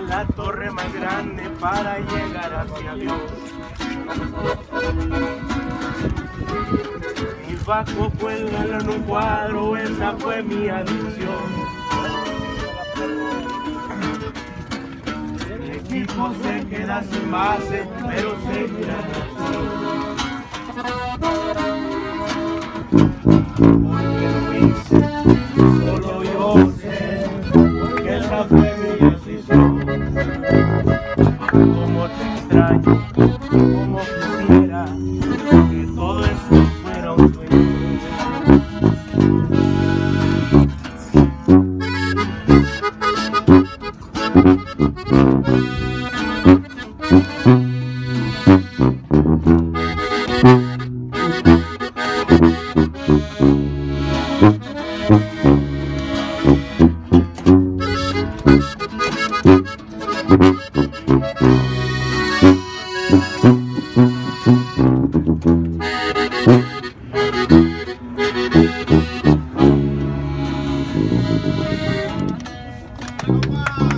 la torre más grande para llegar hacia Dios. Mis vacos cuelgan en un cuadro, esa fue mi adicción. El equipo se queda sin base, pero se seguirá. como quisiera que todo esto fuera un sueño. Thank you. Wow.